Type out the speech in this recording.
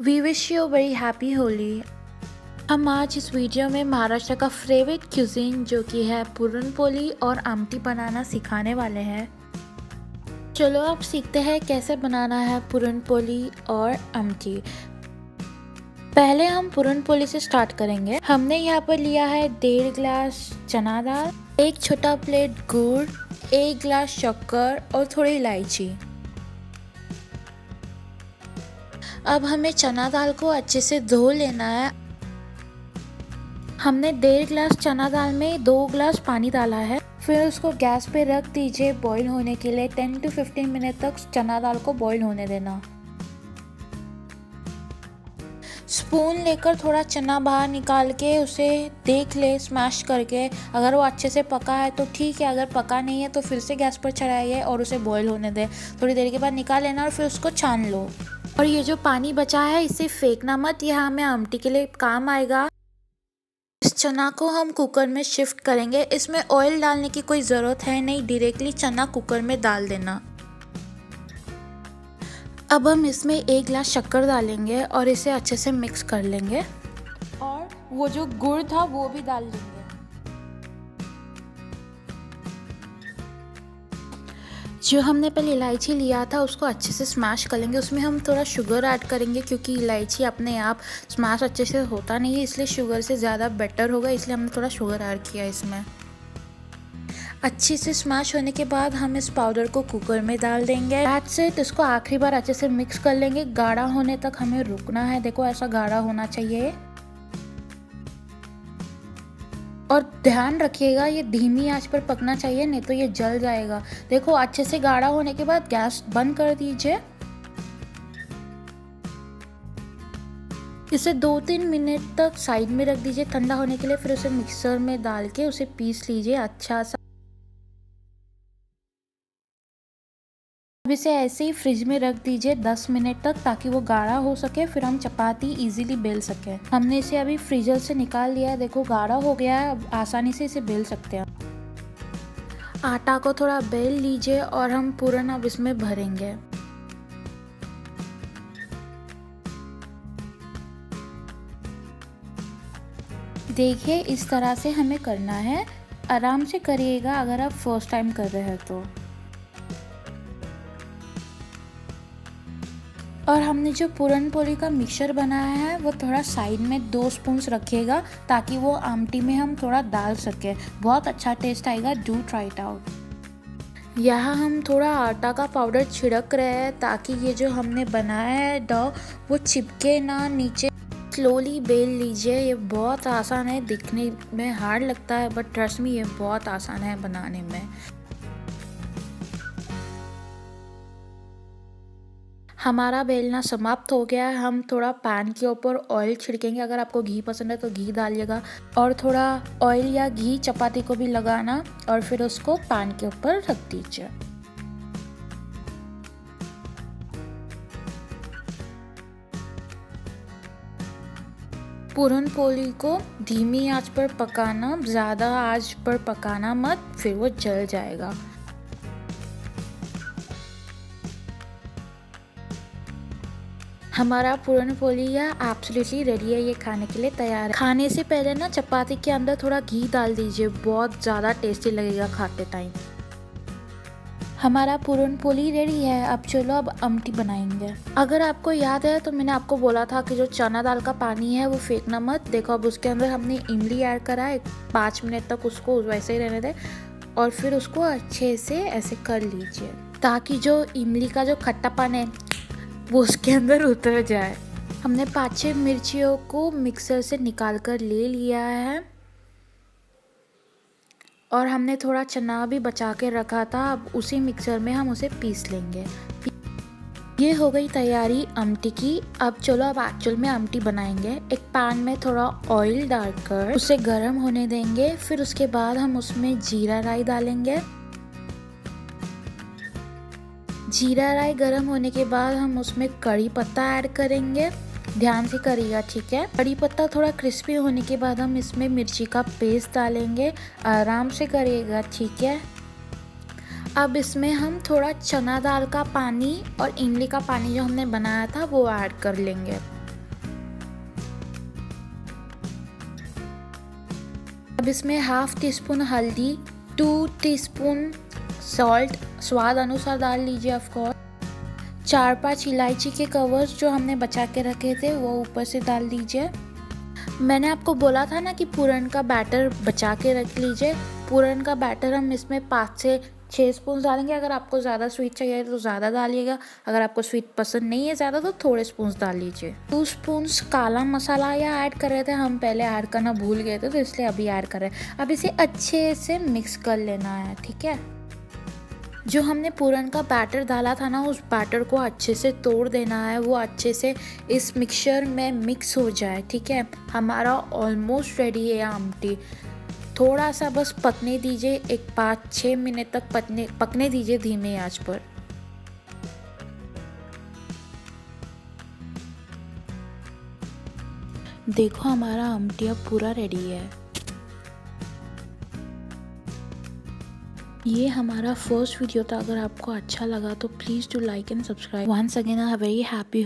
We wish you very happy Holi हम आज इस वीडियो में महाराष्ट्र का फेवरेट क्यूजिन जो कि है पुरन पोली और आमटी बनाना सिखाने वाले हैं। चलो अब सीखते हैं कैसे बनाना है पुरन पोली और आमटी। पहले हम पुरन पोली से स्टार्ट करेंगे। हमने यहाँ पर लिया है डेढ़ ग्लास चना दाल, एक छोटा प्लेट गुड़, एक ग्लास शक्कर और थोड़ी इलायची। अब हमें चना दाल को अच्छे से धो लेना है। हमने डेढ़ ग्लास चना दाल में दो ग्लास पानी डाला है। फिर उसको गैस पे रख दीजिए बॉईल होने के लिए। 10 टू 15 मिनट तक चना दाल को बॉईल होने देना। स्पून लेकर थोड़ा चना बाहर निकाल के उसे देख ले स्मैश करके। अगर वो अच्छे से पका है तो ठीक है, अगर पका नहीं है तो फिर से गैस पर चढ़ाइए और उसे बॉईल होने दें। थोड़ी देर के बाद निकाल लेना और फिर उसको छान लो। और ये जो पानी बचा है, इसे फेंकना मत। यह हमें आमटी के लिए काम आएगा। इस चना को हम कुकर में शिफ्ट करेंगे। इसमें ऑयल डालने की कोई ज़रूरत है नहीं। डायरेक्टली चना कुकर में डाल देना। अब हम इसमें एक गिलास शक्कर डालेंगे और इसे अच्छे से मिक्स कर लेंगे। और वो जो गुड़ था, वो भी डाल लेंगे जो हमने पहले इलायची लिया था, उसको अच्छे से स्मैश कर लेंगे। उसमें हम थोड़ा शुगर ऐड करेंगे, क्योंकि इलायची अपने आप स्मैश अच्छे से होता नहीं है, इसलिए शुगर से ज़्यादा बेटर होगा, इसलिए हमने थोड़ा शुगर ऐड किया इसमें। अच्छे से स्मैश होने के बाद हम इस पाउडर को कुकर में डाल देंगे। दैट्स इट इसको आखिरी बार अच्छे से मिक्स कर लेंगे। गाढ़ा होने तक हमें रुकना है। देखो, ऐसा गाढ़ा होना चाहिए। और ध्यान रखिएगा, ये धीमी आँच पर पकना चाहिए, नहीं तो ये जल जाएगा। देखो, अच्छे से गाढ़ा होने के बाद गैस बंद कर दीजिए। इसे दो तीन मिनट तक साइड में रख दीजिए, ठंडा होने के लिए, फिर उसे मिक्सर में डाल के उसे पीस लीजिए अच्छा सा। अब इसे ऐसे ही फ्रिज में रख दीजिए 10 मिनट तक ताकि वो गाढ़ा हो सके। फिर हम चपाती इजीली बेल सके हमने इसे अभी फ्रीजर से निकाल लिया है। देखो, गाढ़ा हो गया है। अब आसानी से इसे बेल सकते हैं। आटा को थोड़ा बेल लीजिए और हम पूरन अब इसमें भरेंगे। देखिए, इस तरह से हमें करना है। आराम से करिएगा अगर आप फ़र्स्ट टाइम कर रहे हैं तो। और हमने जो पूरन पोली का मिक्सचर बनाया है, वो थोड़ा साइड में दो स्पून रखिएगा ताकि वो आमटी में हम थोड़ा डाल सकें। बहुत अच्छा टेस्ट आएगा डू ट्राई इट आउट यहाँ हम थोड़ा आटा का पाउडर छिड़क रहे हैं ताकि ये जो हमने बनाया है डॉ वो चिपके ना नीचे। स्लोली बेल लीजिए, ये बहुत आसान है, दिखने में हार्ड लगता है बट ट्रस्ट में ये बहुत आसान है बनाने में। हमारा बेलना समाप्त हो गया है। हम थोड़ा पैन के ऊपर ऑयल छिड़केंगे। अगर आपको घी पसंद है तो घी डालिएगा। और थोड़ा ऑयल या घी चपाती को भी लगाना और फिर उसको पैन के ऊपर रख दीजिए। पूरन पोली को धीमी आँच पर पकाना, ज़्यादा आँच पर पकाना मत, फिर वो जल जाएगा। हमारा पूरन पोलिया एब्सोल्युटली रेडी है ये खाने के लिए तैयार। है खाने से पहले ना चपाती के अंदर थोड़ा घी डाल दीजिए, बहुत ज़्यादा टेस्टी लगेगा खाते टाइम। हमारा पूरन पोली रेडी है, अब चलो अब अमटी बनाएँगे। अगर आपको याद है तो मैंने आपको बोला था कि जो चना दाल का पानी है वो फेंकना मत। देखो अब उसके अंदर हमने इमली ऐड करा है, पाँच मिनट तक उसको वैसे ही रहने दें। और फिर उसको अच्छे से ऐसे कर लीजिए, ताकि जो इमली का जो खट्टापन है वो उसके अंदर उतर जाए। हमने पाँच छः मिर्चियों को मिक्सर से निकाल कर ले लिया है। और हमने थोड़ा चना भी बचा के रखा था। अब उसी मिक्सर में हम उसे पीस लेंगे। ये हो गई तैयारी आमटी की। अब चलो, अब एक्चुअल में आमटी बनाएँगे। एक पैन में थोड़ा ऑयल डालकर उसे गर्म होने देंगे। फिर उसके बाद हम उसमें जीरा राई डालेंगे। जीरा राय गरम होने के बाद हम उसमें कड़ी पत्ता ऐड करेंगे। ध्यान से करिएगा, ठीक है? कड़ी पत्ता थोड़ा क्रिस्पी होने के बाद हम इसमें मिर्ची का पेस्ट डालेंगे। आराम से करिएगा, ठीक है? अब इसमें हम थोड़ा चना दाल का पानी और इमली का पानी जो हमने बनाया था, वो ऐड कर लेंगे। अब इसमें हाफ़ टी स्पून हल्दी, टू टीस्पून सॉल्ट स्वाद अनुसार डाल लीजिए ऑफकोर्स चार पाँच इलायची के कवर्स जो हमने बचा के रखे थे, वो ऊपर से डाल दीजिए। मैंने आपको बोला था ना कि पूरन का बैटर बचा के रख लीजिए। पूरन का बैटर हम इसमें पाँच से छः स्पून डालेंगे। अगर आपको ज़्यादा स्वीट चाहिए तो ज़्यादा डालिएगा। अगर आपको स्वीट पसंद नहीं है ज़्यादा तो थोड़े स्पून डाल लीजिए। टू स्पून काला मसाला या ऐड कर रहे थे। हम पहले ऐड करना भूल गए थे तो इसलिए अभी ऐड कर रहे हैं। अब इसे अच्छे से मिक्स कर लेना है, ठीक है? जो हमने पूरन का बैटर डाला था ना, उस बैटर को अच्छे से तोड़ देना है, वो अच्छे से इस मिक्सचर में मिक्स हो जाए, ठीक है? हमारा ऑलमोस्ट रेडी है आमटी। थोड़ा सा बस पकने दीजिए, एक पाँच छः मिनट तक पकने पकने दीजिए धीमे आँच पर। देखो हमारा आमटी अब पूरा रेडी है। ये हमारा फ़र्स्ट वीडियो था। अगर आपको अच्छा लगा तो please to like and subscribe once again I very happy